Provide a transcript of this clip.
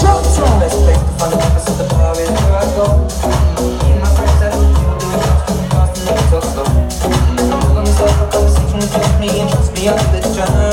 Jump, jump. me up the drive.